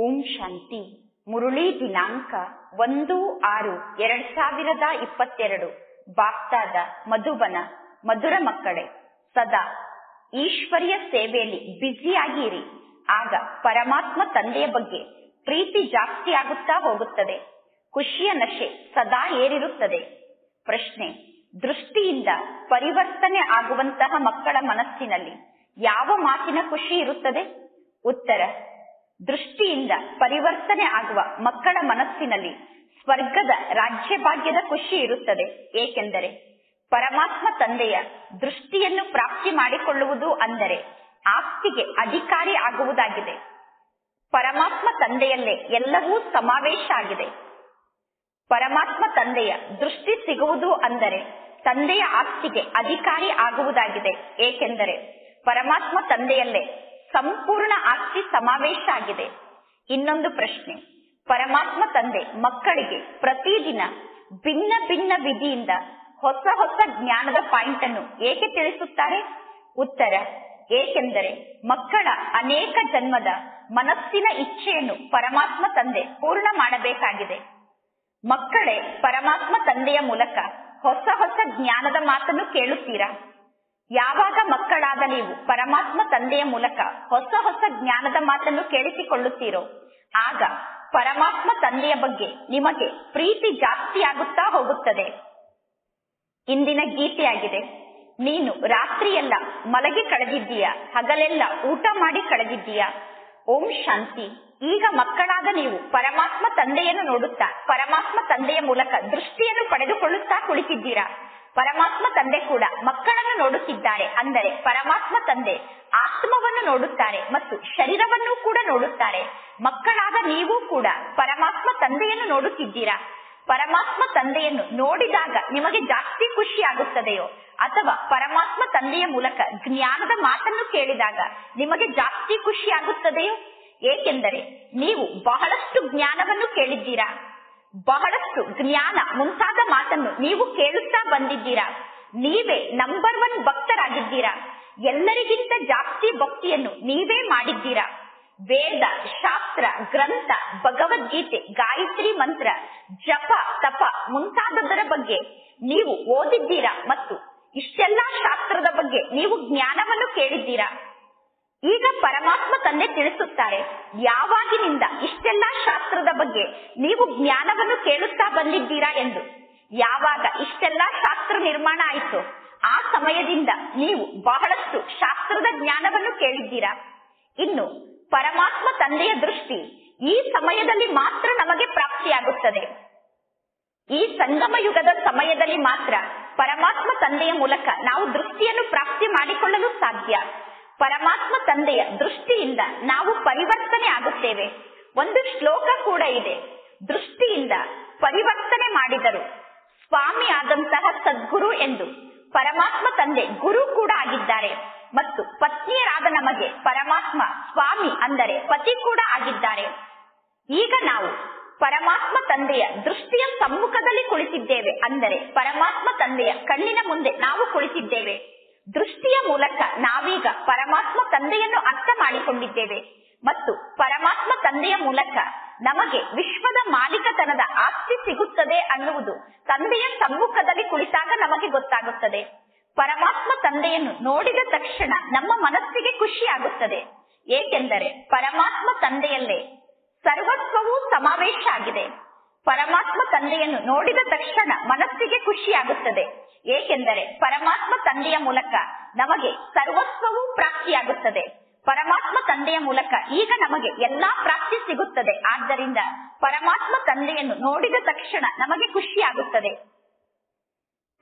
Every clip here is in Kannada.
ಓಂ ಶಾಂತಿ. ಮುರುಳಿ ದಿನಾಂಕ ಒಂದು ಆರು ಎರಡ್ ಸಾವಿರದ ಇಪ್ಪತ್ತೆರಡು. ಬಾಕ್ತಾದ ಮಧುಬನ, ಮಧುರ ಮಕ್ಕಳೇ, ಸದಾ ಈಶ್ವರ್ಯ ಸೇವೆಯಲ್ಲಿ ಬ್ಯುಸಿಯಾಗಿರಿ ಆಗ ಪರಮಾತ್ಮ ತಂದೆಯ ಬಗ್ಗೆ ಪ್ರೀತಿ ಜಾಸ್ತಿ ಆಗುತ್ತಾ ಹೋಗುತ್ತದೆ. ಖುಷಿಯ ನಶೆ ಸದಾ ಏರಿರುತ್ತದೆ. ಪ್ರಶ್ನೆ, ದೃಷ್ಟಿಯಿಂದ ಪರಿವರ್ತನೆ ಆಗುವಂತಹ ಮಕ್ಕಳ ಮನಸ್ಸಿನಲ್ಲಿ ಯಾವ ಮಾತಿನ ಖುಷಿ ಇರುತ್ತದೆ? ಉತ್ತರ ದೃಷ್ಟಿಯಿಂದ ಪರಿವರ್ತನೆ ಆಗುವ ಮಕ್ಕಳ ಮನಸ್ಸಿನಲ್ಲಿ ಸ್ವರ್ಗದ ರಾಜ್ಯಭಾಗ್ಯದ ಖುಷಿ ಇರುತ್ತದೆ. ಏಕೆಂದರೆ ಪರಮಾತ್ಮ ತಂದೆಯ ದೃಷ್ಟಿಯನ್ನು ಪ್ರಾಪ್ತಿ ಮಾಡಿಕೊಳ್ಳುವುದು ಅಂದರೆ ಆಸ್ತಿಗೆ ಅಧಿಕಾರಿ ಆಗುವುದಾಗಿದೆ. ಪರಮಾತ್ಮ ತಂದೆಯಲ್ಲೇ ಎಲ್ಲವೂ ಸಮಾವೇಶ ಆಗಿದೆ. ಪರಮಾತ್ಮ ತಂದೆಯ ದೃಷ್ಟಿ ಸಿಗುವುದು ಅಂದರೆ ತಂದೆಯ ಆಸ್ತಿಗೆ ಅಧಿಕಾರಿ ಆಗುವುದಾಗಿದೆ. ಏಕೆಂದರೆ ಪರಮಾತ್ಮ ತಂದೆಯಲ್ಲೇ ಸಂಪೂರ್ಣ ಆಸ್ತಿ ಸಮಾವೇಶ ಆಗಿದೆ. ಇನ್ನೊಂದು ಪ್ರಶ್ನೆ. ಪರಮಾತ್ಮ ತಂದೆ ಮಕ್ಕಳಿಗೆ ಪ್ರತಿದಿನ ಭಿನ್ನ ಭಿನ್ನ ವಿಧಿಯಿಂದ ಹೊಸ ಹೊಸ ಜ್ಞಾನದ ಪಾಯಿಂಟ್ ಅನ್ನು ಏಕೆ ತಿಳಿಸುತ್ತಾರೆ? ಉತ್ತರ, ಏಕೆಂದರೆ ಮಕ್ಕಳ ಅನೇಕ ಜನ್ಮದ ಮನಸ್ಸಿನ ಇಚ್ಛೆಯನ್ನು ಪರಮಾತ್ಮ ತಂದೆ ಪೂರ್ಣ ಮಾಡಬೇಕಾಗಿದೆ. ಮಕ್ಕಳೇ ಪರಮಾತ್ಮ ತಂದೆಯ ಮೂಲಕ ಹೊಸ ಹೊಸ ಜ್ಞಾನದ ಮಾತನ್ನು ಕೇಳುತ್ತೀರಾ? ಯಾವಾಗ ಮಕ್ಕಳಾದ ನೀವು ಪರಮಾತ್ಮ ತಂದೆಯ ಮೂಲಕ ಹೊಸ ಹೊಸ ಜ್ಞಾನದ ಮಾತನ್ನು ಕೇಳಿಸಿಕೊಳ್ಳುತ್ತೀರೋ, ಆಗ ಪರಮಾತ್ಮ ತಂದೆಯ ಬಗ್ಗೆ ನಿಮಗೆ ಪ್ರೀತಿ ಜಾಸ್ತಿ ಆಗುತ್ತಾ ಹೋಗುತ್ತದೆ. ಇಂದಿನ ಗೀತೆಯಾಗಿದೆ, ನೀನು ರಾತ್ರಿಯೆಲ್ಲ ಮಲಗಿ ಕಳೆದಿದ್ದೀಯ, ಹಗಲೆಲ್ಲ ಊಟ ಮಾಡಿ ಕಳೆದಿದ್ದೀಯ. ಓಂ ಶಾಂತಿ. ಈಗ ಮಕ್ಕಳಾದ ನೀವು ಪರಮಾತ್ಮ ತಂದೆಯನ್ನು ನೋಡುತ್ತಾ, ಪರಮಾತ್ಮ ತಂದೆಯ ಮೂಲಕ ದೃಷ್ಟಿಯನ್ನು ಪಡೆದುಕೊಳ್ಳುತ್ತಾ ಕುಳಿತಿದ್ದೀರಾ? ಪರಮಾತ್ಮ ತಂದೆ ಕೂಡ ಮಕ್ಕಳನ್ನು ನೋಡುತ್ತಿದ್ದಾರೆ. ಅಂದರೆ ಪರಮಾತ್ಮ ತಂದೆ ಆತ್ಮವನ್ನು ನೋಡುತ್ತಾರೆ ಮತ್ತು ಶರೀರವನ್ನು ಕೂಡ ನೋಡುತ್ತಾರೆ. ಮಕ್ಕಳಾದ ನೀವು ಕೂಡ ಪರಮಾತ್ಮ ತಂದೆಯನ್ನು ನೋಡುತ್ತಿದ್ದೀರಾ? ಪರಮಾತ್ಮ ತಂದೆಯನ್ನು ನೋಡಿದಾಗ ನಿಮಗೆ ಜಾಸ್ತಿ ಖುಷಿ ಆಗುತ್ತದೆಯೋ? ಅಥವಾ ಪರಮಾತ್ಮ ತಂದೆಯ ಮೂಲಕ ಜ್ಞಾನದ ಮಾತನ್ನು ಕೇಳಿದಾಗ ನಿಮಗೆ ಜಾಸ್ತಿ ಖುಷಿ ಆಗುತ್ತದೆಯೋ? ಏಕೆಂದರೆ ನೀವು ಬಹಳಷ್ಟು ಜ್ಞಾನವನ್ನು ಕೇಳಿದ್ದೀರಾ. ಬಹಳಷ್ಟು ಜ್ಞಾನ ಮುಂತಾದ ಮಾತನ್ನು ನೀವು ಕೇಳುತ್ತಾ ಬಂದಿದ್ದೀರಾ? ನೀವೇ ನಂಬರ್ ಒನ್ ಭಕ್ತರಾಗಿದ್ದೀರಾ? ಎಲ್ಲರಿಗಿಂತ ಜಾಸ್ತಿ ಭಕ್ತಿಯನ್ನು ನೀವೇ ಮಾಡಿದ್ದೀರಾ? ವೇದ, ಶಾಸ್ತ್ರ, ಗ್ರಂಥ, ಭಗವದ್ಗೀತೆ, ಗಾಯತ್ರಿ ಮಂತ್ರ, ಜಪ, ತಪ ಮುಂತಾದದರ ಬಗ್ಗೆ ನೀವು ಓದಿದ್ದೀರಾ ಮತ್ತು ಇಷ್ಟೆಲ್ಲಾ ಶಾಸ್ತ್ರದ ಬಗ್ಗೆ ನೀವು ಜ್ಞಾನವನ್ನು ಕೇಳಿದ್ದೀರಾ? ಈಗ ಪರಮಾತ್ಮ ತಂದೆ ತಿಳಿಸುತ್ತಾರೆ, ಯಾವಾಗಿನಿಂದ ಇಷ್ಟೆಲ್ಲಾ ಶಾಸ್ತ್ರದ ಬಗ್ಗೆ ನೀವು ಜ್ಞಾನವನ್ನು ಕೇಳುತ್ತಾ ಬಂದಿದ್ದೀರಾ ಎಂದು. ಯಾವಾಗ ಇಷ್ಟೆಲ್ಲಾ ಶಾಸ್ತ್ರ ನಿರ್ಮಾಣ ಆಯಿತು, ಆ ಸಮಯದಿಂದ ನೀವು ಬಹಳಷ್ಟು ಶಾಸ್ತ್ರದ ಜ್ಞಾನವನ್ನು ಕೇಳಿದ್ದೀರಾ. ಇನ್ನು ಪರಮಾತ್ಮ ತಂದೆಯ ದೃಷ್ಟಿ ಈ ಸಮಯದಲ್ಲಿ ಮಾತ್ರ ನಮಗೆ ಪ್ರಾಪ್ತಿಯಾಗುತ್ತದೆ. ಈ ಸಂಗಮ ಯುಗದ ಸಮಯದಲ್ಲಿ ಮಾತ್ರ ಪರಮಾತ್ಮ ತಂದೆಯ ಮೂಲಕ ನಾವು ದೃಷ್ಟಿಯನ್ನು ಪ್ರಾಪ್ತಿ ಮಾಡಿಕೊಳ್ಳಲು ಸಾಧ್ಯ. ಪರಮಾತ್ಮ ತಂದೆಯ ದೃಷ್ಟಿಯಿಂದ ನಾವು ಪರಿವರ್ತನೆ ಆಗುತ್ತೇವೆ. ಒಂದು ಶ್ಲೋಕ ಕೂಡ ಇದೆ. ದೃಷ್ಟಿಯಿಂದ ಪರಿವರ್ತನೆ ಮಾಡಿದರು. ಸ್ವಾಮಿ ಆದಂತಹ ಸದ್ಗುರು ಎಂದು ಪರಮಾತ್ಮ ತಂದೆ ಗುರು ಕೂಡ ಆಗಿದ್ದಾರೆ. ಮತ್ತು ಪತ್ನಿಯರಾದ ನಮಗೆ ಪರಮಾತ್ಮ ಸ್ವಾಮಿ ಅಂದರೆ ಪತಿ ಕೂಡ ಆಗಿದ್ದಾರೆ. ಈಗ ನಾವು ಪರಮಾತ್ಮ ತಂದೆಯ ದೃಷ್ಟಿಯ ಸಮ್ಮುಖದಲ್ಲಿ ಕುಳಿತಿದ್ದೇವೆ ಅಂದರೆ ಪರಮಾತ್ಮ ತಂದೆಯ ಕಣ್ಣಿನ ಮುಂದೆ ನಾವು ಕುಳಿತಿದ್ದೇವೆ. ದೃಷ್ಟಿಯ ಮೂಲಕ ನಾವೀಗ ಪರಮಾತ್ಮ ತಂದೆಯನ್ನು ಅರ್ಥ ಮಾಡಿಕೊಂಡಿದ್ದೇವೆ. ಮತ್ತು ಪರಮಾತ್ಮ ತಂದೆಯ ಮೂಲಕ ನಮಗೆ ವಿಶ್ವದ ಮಾಲೀಕತನದ ಆಸ್ತಿ ಸಿಗುತ್ತದೆ ಅನ್ನುವುದು ತಂದೆಯ ಸಮ್ಮುಖದಲ್ಲಿ ಕುಳಿತಾಗ ನಮಗೆ ಗೊತ್ತಾಗುತ್ತದೆ. ಪರಮಾತ್ಮ ತಂದೆಯನ್ನು ನೋಡಿದ ತಕ್ಷಣ ನಮ್ಮ ಮನಸ್ಸಿಗೆ ಖುಷಿಯಾಗುತ್ತದೆ ಏಕೆಂದರೆ ಪರಮಾತ್ಮ ತಂದೆಯಲ್ಲೇ ಸರ್ವಸ್ವವೂ ಸಮಾವೇಶ ಆಗಿದೆ. ಪರಮಾತ್ಮ ತಂದೆಯನ್ನು ನೋಡಿದ ತಕ್ಷಣ ಮನಸ್ಸಿಗೆ ಖುಷಿ ಆಗುತ್ತದೆ. ಏಕೆಂದರೆ ಪರಮಾತ್ಮ ತಂದೆಯ ಮೂಲಕ ನಮಗೆ ಸರ್ವಸ್ವವೂ ಪ್ರಾಪ್ತಿಯಾಗುತ್ತದೆ. ಪರಮಾತ್ಮ ತಂದೆಯ ಮೂಲಕ ಈಗ ನಮಗೆ ಎಲ್ಲಾ ಪ್ರಾಪ್ತಿ ಸಿಗುತ್ತದೆ. ಆದ್ದರಿಂದ ಪರಮಾತ್ಮ ತಂದೆಯನ್ನು ನೋಡಿದ ತಕ್ಷಣ ನಮಗೆ ಖುಷಿ ಆಗುತ್ತದೆ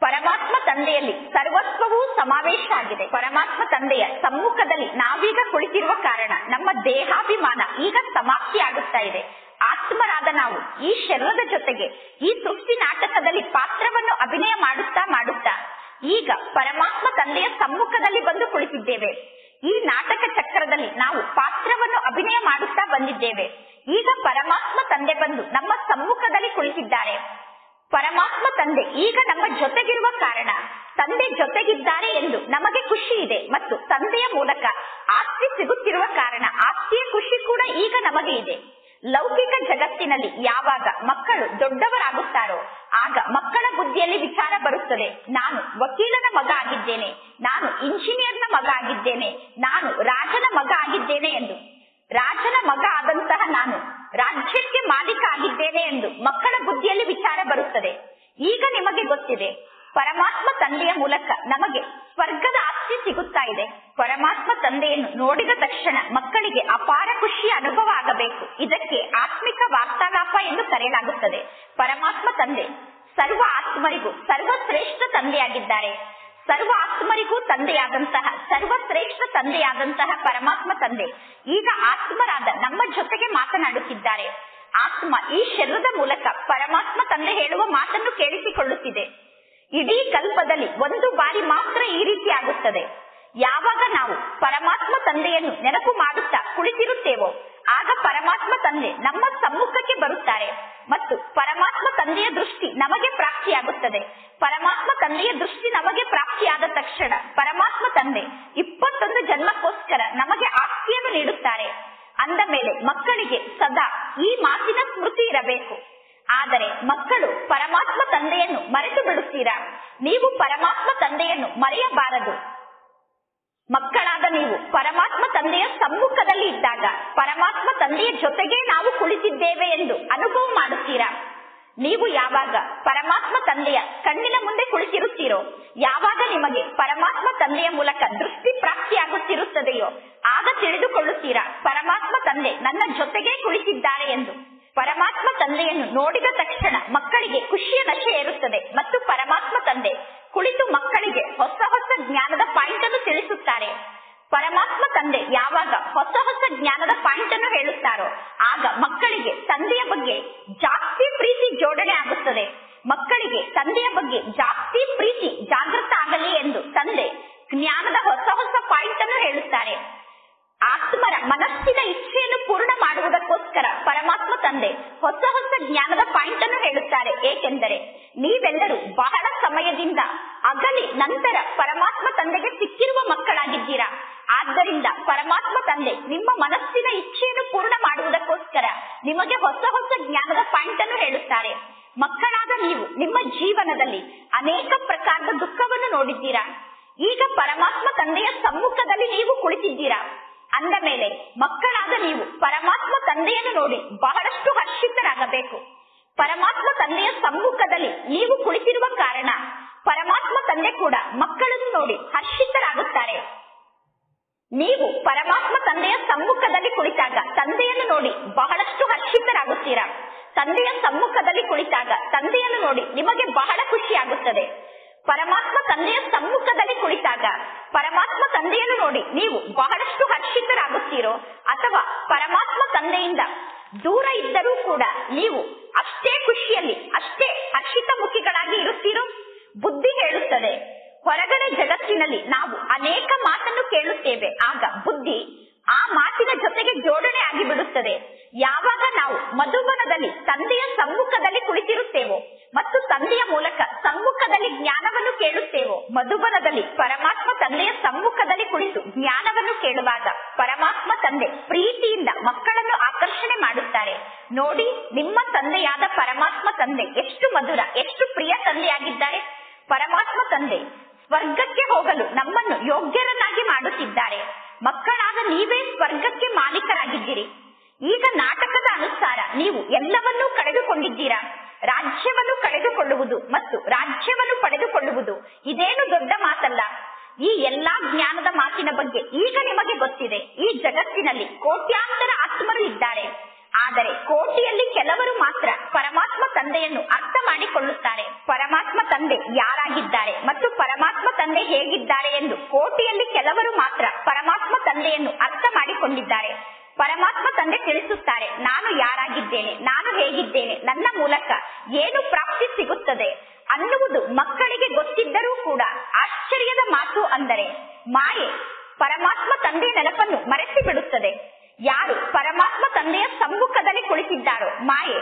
ಪರಮಾತ್ಮ ತಂದೆಯಲ್ಲಿ ಸರ್ವಸ್ವವೂ ಸಮಾವೇಶ ಆಗಿದೆ. ಪರಮಾತ್ಮ ತಂದೆಯ ಸಮ್ಮುಖದಲ್ಲಿ ನಾವೀಗ ಕುಳಿತಿರುವ ಕಾರಣ ನಮ್ಮ ದೇಹಾಭಿಮಾನ ಈಗ ಸಮಾಪ್ತಿ ಆಗುತ್ತಾ ಇದೆ. ಆತ್ಮರಾದ ನಾವು ಈ ಶರೀರದ ಜೊತೆಗೆ ಈ ಸೃಷ್ಟಿ ನಾಟಕದಲ್ಲಿ ಪಾತ್ರವನ್ನು ಅಭಿನಯ ಮಾಡುತ್ತಾ ಮಾಡುತ್ತಾ ಈಗ ಪರಮಾತ್ಮ ತಂದೆಯ ಸಮ್ಮುಖದಲ್ಲಿ ಬಂದು ಕುಳಿತಿದ್ದೇವೆ. ಈ ನಾಟಕ ಚಕ್ರದಲ್ಲಿ ನಾವು ಪಾತ್ರವನ್ನು ಅಭಿನಯ ಮಾಡುತ್ತಾ ಬಂದಿದ್ದೇವೆ. ಈಗ ಪರಮಾತ್ಮ ತಂದೆ ಬಂದು ನಮ್ಮ ಸಮ್ಮುಖದಲ್ಲಿ ಕುಳಿತಿದ್ದಾರೆ. ಪರಮಾತ್ಮ ತಂದೆ, ಈಗ ನಮ್ಮ ಜೊತೆಗಿರುವ ಕಾರಣ. ತಂದೆ ಜೊತೆಗಿದ್ದಾರೆ ಎಂದು ನಮಗೆ ಖುಷಿ ಇದೆ. ಮತ್ತು ತಂದೆಯ ಮೂಲಕ ಆಸ್ತಿ ಸಿಗುತ್ತಿರುವ ಕಾರಣ ಆಸ್ತಿಯ ಖುಷಿ ಕೂಡ ಈಗ ನಮಗೆ ಇದೆ. ಲೌಕಿಕ ಜಗತ್ತಿನಲ್ಲಿ ಯಾವಾಗ ಮಕ್ಕಳು ದೊಡ್ಡವರಾಗುತ್ತಾರೋ, ಆಗ ಮಕ್ಕಳ ಬುದ್ಧಿಯಲ್ಲಿ ವಿಚಾರ ಬರುತ್ತದೆ. ನಾನು ವಕೀಲನ ಮಗ ಆಗಿದ್ದೇನೆ, ನಾನು ಇಂಜಿನಿಯರ್ನ ಮಗ ಆಗಿದ್ದೇನೆ, ನಾನು ರಾಜನ ಮಗ ಆಗಿದ್ದೇನೆ ಎಂದು. ರಾಜನ ಮಗ ಆದಂತಹ ನಾನು ರಾಜ್ಯಕ್ಕೆ ಮಾಲೀಕ ಆಗಿದ್ದೇನೆ ಎಂದು ಮಕ್ಕಳ ಬುದ್ಧಿಯಲ್ಲಿ ವಿಚಾರ ಬರುತ್ತದೆ. ಈಗ ನಿಮಗೆ ಗೊತ್ತಿದೆ, ಪರಮಾತ್ಮ ತಂದೆಯ ಮೂಲಕ ನಮಗೆ ಸ್ವರ್ಗದ ಆಸ್ತಿ ಸಿಗುತ್ತಾ ಇದೆ. ಪರಮಾತ್ಮ ತಂದೆಯನ್ನು ನೋಡಿದ ತಕ್ಷಣ ಮಕ್ಕಳಿಗೆ ಅಪಾರ ಖುಷಿಯ ಅನುಭವ ಆಗಬೇಕು. ಇದಕ್ಕೆ ಆತ್ಮಿಕ ವಾರ್ತಾಲಾಪ ಎಂದು ಕರೆಯಲಾಗುತ್ತದೆ. ಪರಮಾತ್ಮ ತಂದೆ, ಸರ್ವ ಆತ್ಮರಿಗೂ ಸರ್ವಶ್ರೇಷ್ಠ ತಂದೆಯಾಗಿದ್ದಾರೆ. ಸರ್ವ ಆತ್ಮರಿಗೂ ತಂದೆಯಾದಂತಹ ಸರ್ವಶ್ರೇಷ್ಠ ತಂದೆಯಾದಂತಹ ಪರಮಾತ್ಮ ತಂದೆ. ಈಗ ಆತ್ಮರಾದ ನಮ್ಮ ಜೊತೆಗೆ ಮಾತನಾಡುತ್ತಿದ್ದಾರೆ. ಆತ್ಮ ಈ ಶರೀರದ ಮೂಲಕ ಪರಮಾತ್ಮ ತಂದೆ ಹೇಳುವ ಮಾತನ್ನು ಕೇಳಿಸಿಕೊಳ್ಳುತ್ತಿದೆ. ಇಡೀ ಕಲ್ಪದಲ್ಲಿ ಒಂದು ಬಾರಿ ಮಾತ್ರ ಈ ರೀತಿ ಆಗುತ್ತದೆ. ಯಾವಾಗ ನಾವು ಪರಮಾತ್ಮ ತಂದೆಯನ್ನು ನೆನಪು ಮಾಡುತ್ತಾ ಕುಳಿತಿರುತ್ತೇವೋ, ಆಗ ಪರಮಾತ್ಮ ತಂದೆ ನಮ್ಮ ಸಮ್ಮುಖಕ್ಕೆ ಬರುತ್ತಾರೆ. ತಂದೆಯ ದೃಷ್ಟಿ ನಮಗೆ ಪ್ರಾಪ್ತಿಯಾಗುತ್ತದೆ ಪರಮಾತ್ಮ ತಂದೆಯ ದೃಷ್ಟಿ ನಮಗೆ ಪ್ರಾಪ್ತಿಯಾದ ತಕ್ಷಣ ಪರಮಾತ್ಮ ತಂದೆ ಇಪ್ಪತ್ತೊಂದು ಜನ್ಮಕ್ಕೋಸ್ಕರ ನಮಗೆ ಆಸ್ತಿಯನ್ನು ನೀಡುತ್ತಾರೆ. ಅಂದ ಮೇಲೆ ಮಕ್ಕಳಿಗೆ ಸದಾ ಈ ಮಾತಿನ ಸ್ಮೃತಿ ಇರಬೇಕು. ಆದರೆ ಮಕ್ಕಳು ಪರಮಾತ್ಮ ತಂದೆಯನ್ನು ಮರೆತು ಬಿಡುತ್ತೀರಾ? ನೀವು ಪರಮಾತ್ಮ ತಂದೆಯನ್ನು ಮರೆಯಬಾರದು. ಮಕ್ಕಳಾದ ನೀವು ಪರಮಾತ್ಮ ತಂದೆಯ ಸಮ್ಮುಖದಲ್ಲಿ ಇದ್ದಾಗ ಪರಮಾತ್ಮ ತಂದೆಯ ಜೊತೆಗೆ ನಾವು ಕುಳಿತಿದ್ದೇವೆ ಎಂದು ಅನುಭವ ಮಾಡುತ್ತೀರಾ? ನೀವು ಯಾವಾಗ ಪರಮಾತ್ಮ ತಂದೆಯ ಕಣ್ಣಿನ ಮುಂದೆ ಕುಳಿತಿರುತ್ತೀರೋ, ಯಾವಾಗ ನಿಮಗೆ ಪರಮಾತ್ಮ ತಂದೆಯ ಮೂಲಕ ದೃಷ್ಟಿ ಪ್ರಾಪ್ತಿಯಾಗುತ್ತಿರುತ್ತದೆಯೋ, ಆಗ ತಿಳಿದುಕೊಳ್ಳುತ್ತೀರಾ, ಪರಮಾತ್ಮ ತಂದೆ ನನ್ನ ಜೊತೆಗೇ ಕುಳಿತಿದ್ದಾರೆ ಎಂದು. ಪರಮಾತ್ಮ ತಂದೆಯನ್ನು ನೋಡಿದ ತಕ್ಷಣ ಮಕ್ಕಳಿಗೆ ಖುಷಿಯ ನಶೆ ಇರುತ್ತದೆ ಮತ್ತು ಪರಮಾತ್ಮ ತಂದೆ ಕುಳಿತು ಮಕ್ಕಳಿಗೆ ಹೊಸ ಹೊಸ ಜ್ಞಾನದ ಪಾಯಿಂಟ್ ಅನ್ನು ತಿಳಿಸುತ್ತಾರೆ. ಪರಮಾತ್ಮ ತಂದೆ ಯಾವಾಗ ಹೊಸ ಹೊಸ ಜ್ಞಾನದ ಪಾಯಿಂಟ್ ಅನ್ನು ಹೇಳುತ್ತಾರೋ, ಆಗ ಮಕ್ಕಳಿಗೆ ತಂದೆಯ ಬಗ್ಗೆ ಜಾಸ್ತಿ ಪ್ರೀತಿ ಜೋಡಣೆ ಆಗುತ್ತದೆ. ಮಕ್ಕಳಿಗೆ ತಂದೆಯ ಬಗ್ಗೆ ಜಾಸ್ತಿ ಪ್ರೀತಿ ಜಾಗೃತ ಆಗಲಿ ಎಂದು ತಂದೆ ಜ್ಞಾನದ ಹೊಸ ಹೊಸ ಪಾಯಿಂಟ್ ಅನ್ನು ಹೇಳುತ್ತಾರೆ. ಆತ್ಮರ ಮನಸ್ಸಿನ ಇಚ್ಛೆಯನ್ನು ಪೂರ್ಣ ಮಾಡುವುದಕ್ಕೋಸ್ಕರ ಪರಮಾತ್ಮ ತಂದೆ ಹೊಸ ಹೊಸ ಜ್ಞಾನದ ಪಾಯಿಂಟ್ ಅನ್ನು ಹೇಳುತ್ತಾರೆ. ಏಕೆಂದರೆ ನೀವೆಲ್ಲರೂ ಬಹಳ ಸಮಯದಿಂದ ಅಗಲಿ ನಂತರ ಪರಮಾತ್ಮ ತಂದೆಗೆ ಸಿಕ್ಕಿರುವ ಆದ್ದರಿಂದ ಪರಮಾತ್ಮ ತಂದೆ, ನಿಮ್ಮ ಮನಸ್ಸಿನ ಇಚ್ಛೆಯನ್ನು ಪೂರ್ಣ ಮಾಡುವುದಕ್ಕೋಸ್ಕರ ನಿಮಗೆ ಹೊಸ ಹೊಸ ಜ್ಞಾನದ ಪಾಯಿಂಟ್ ಅನ್ನು ಹೇಳುತ್ತಾರೆ. ಮಕ್ಕಳಾದ ನೀವು, ನಿಮ್ಮ ಜೀವನದಲ್ಲಿ ಅನೇಕ ಪ್ರಕಾರದ ದುಃಖವನ್ನು ನೋಡಿದ್ದೀರಾ? ಈಗ ಪರಮಾತ್ಮ ತಂದೆಯ ಸಮ್ಮುಖದಲ್ಲಿ ನೀವು ಕುಳಿತಿದ್ದೀರಾ? ಅಂದ ಮೇಲೆ, ಮಕ್ಕಳಾದ ನೀವು, ಪರಮಾತ್ಮ ತಂದೆಯನ್ನು ನೋಡಿ ಬಹಳಷ್ಟು ಹರ್ಷಿತರಾಗಬೇಕು ಪರಮಾತ್ಮ ತಂದೆಯ ಸಮ್ಮುಖದಲ್ಲಿ ನೀವು ಕುಳಿತಿರುವ ಕಾರಣ ಪರಮಾತ್ಮ ತಂದೆ ಕೂಡ ಮಕ್ಕಳನ್ನು ನೋಡಿ ಹರ್ಷಿತರಾಗುತ್ತಾರೆ ನೀವು ಪರಮಾತ್ಮ ತಂದೆಯ ಸಮ್ಮುಖದಲ್ಲಿ ಕುಳಿತಾಗ ತಂದೆಯನ್ನು ನೋಡಿ ಬಹಳಷ್ಟು ಹರ್ಷಿತರಾಗುತ್ತೀರಾ ತಂದೆಯ ಸಮ್ಮುಖದಲ್ಲಿ ಕುಳಿತಾಗ ತಂದೆಯನ್ನು ನೋಡಿ ನಿಮಗೆ ಬಹಳ ಖುಷಿಯಾಗುತ್ತದೆ ಪರಮಾತ್ಮ ತಂದೆಯ ಸಮ್ಮುಖದಲ್ಲಿ ಕುಳಿತಾಗ ಪರಮಾತ್ಮ ತಂದೆಯನ್ನು ನೋಡಿ ನೀವು ಬಹಳಷ್ಟು ಹರ್ಷಿತರಾಗುತ್ತೀರೋ ಅಥವಾ ಪರಮಾತ್ಮ ತಂದೆಯಿಂದ ದೂರ ಇದ್ದರೂ ಕೂಡ ನೀವು ಅಷ್ಟೇ ಖುಷಿಯಲ್ಲಿ ಅಷ್ಟೇ ಹರ್ಷಿತ ಮುಖಿಗಳಾಗಿ ಇರುತ್ತೀರೋ ಬುದ್ಧಿ ಹೇಳುತ್ತದೆ ಹೊರಗಡೆ ಜಗತ್ತಿನಲ್ಲಿ ನಾವು ಅನೇಕ ಮಾತನ್ನು ಕೇಳುತ್ತೇವೆ. ಆಗ ಬುದ್ಧಿ ಆ ಮಾತಿನ ಜೊತೆಗೆ ಜೋಡಣೆ ಆಗಿ ಬಿಡುತ್ತದೆ ಯಾವಾಗ ನಾವು ಮಧುಬನದಲ್ಲಿ ತಂದೆಯ ಸಮ್ಮುಖದಲ್ಲಿ ಕುಳಿತಿರುತ್ತೇವೋ ಮತ್ತು ತಂದೆಯ ಮೂಲಕ ಸಮ್ಮುಖದಲ್ಲಿ ಜ್ಞಾನವನ್ನು ಕೇಳುತ್ತೇವೋ ಮಧುಬನದಲ್ಲಿ ಪರಮಾತ್ಮ ತಂದೆಯ ಸಮ್ಮುಖದಲ್ಲಿ ಕುಳಿತು ಜ್ಞಾನವನ್ನು ಕೇಳುವಾಗ ಪರಮಾತ್ಮ ತಂದೆ ಪ್ರೀತಿಯಿಂದ ಮಕ್ಕಳನ್ನು ಆಕರ್ಷಣೆ ಮಾಡುತ್ತಾರೆ ನೋಡಿ ನಿಮ್ಮ ತಂದೆಯಾದ ಪರಮಾತ್ಮ ತಂದೆ ಎಷ್ಟು ಮಧುರ ಎಷ್ಟು ಪ್ರಿಯ ತಂದೆಯಾಗಿದ್ದಾರೆ ಪರಮಾತ್ಮ ತಂದೆ ಸ್ವರ್ಗಕ್ಕೆ ಹೋಗಲು ನಮ್ಮನ್ನು ಯೋಗ್ಯರನ್ನಾಗಿ ಮಾಡುತ್ತಿದ್ದಾರೆ ಮಕ್ಕಳಾದ ನೀವೇ ಸ್ವರ್ಗಕ್ಕೆ ಮಾಲೀಕರಾಗಿದ್ದೀರಿ ಈಗ ನಾಟಕದ ಅನುಸಾರ ನೀವು ಎಲ್ಲವನ್ನೂ ಕಳೆದುಕೊಂಡಿದ್ದೀರಾ ರಾಜ್ಯವನ್ನು ಕಳೆದುಕೊಳ್ಳುವುದು ಮತ್ತು ರಾಜ್ಯವನ್ನು ಪಡೆದುಕೊಳ್ಳುವುದು ಇದೇನು ದೊಡ್ಡ ಮಾತಲ್ಲ ಈ ಎಲ್ಲಾ ಜ್ಞಾನದ ಮಾತಿನ ಬಗ್ಗೆ ಈಗ ನಿಮಗೆ ಗೊತ್ತಿದೆ ಈ ಜಗತ್ತಿನಲ್ಲಿ ಕೋಟ್ಯಾಂತರ ಆತ್ಮರು ಇದ್ದಾರೆ ಆದರೆ ಕೋಟಿಯಲ್ಲಿ ಕೆಲವರು ಮಾತ್ರ ಪರಮಾತ್ಮ ತಂದೆಯನ್ನು ಅರ್ಥ ಮಾಡಿಕೊಳ್ಳುತ್ತಾರೆ. ಪರಮಾತ್ಮ ತಂದೆ ಯಾರಾಗಿದ್ದಾರೆ ಮತ್ತು ಪರಮಾತ್ಮ ತಂದೆ ಹೇಗಿದ್ದಾರೆ ಎಂದು ಕೋಟಿಯಲ್ಲಿ ಕೆಲವರು ಮಾತ್ರ ಪರಮಾತ್ಮ ತಂದೆಯನ್ನು ಅರ್ಥ ಮಾಡಿಕೊಂಡಿದ್ದಾರೆ. ಪರಮಾತ್ಮ ತಂದೆ ತಿಳಿಸುತ್ತಾರೆ, ನಾನು ಯಾರಾಗಿದ್ದೇನೆ, ನಾನು ಹೇಗಿದ್ದೇನೆ, ನನ್ನ ಮೂಲಕ ಏನು ಪ್ರಾಪ್ತಿ ಸಿಗುತ್ತದೆ ಅನ್ನುವುದು ಮಕ್ಕಳಿಗೆ ಗೊತ್ತಿದ್ದರೂ ಕೂಡ ಆಶ್ಚರ್ಯದ ಮಾತು ಅಂದರೆ, ಮಾಯೆ ಪರಮಾತ್ಮ ತಂದೆಯ ನೆನಪನ್ನು ಮರೆಸಿ ಬಿಡುತ್ತದೆ ಯಾರು ಪರಮಾತ್ಮ ತಂದೆಯ ಸಮ್ಮುಖದಲ್ಲಿ ಕುಳಿತಿದ್ದಾರೋ ಮಾಯೆ,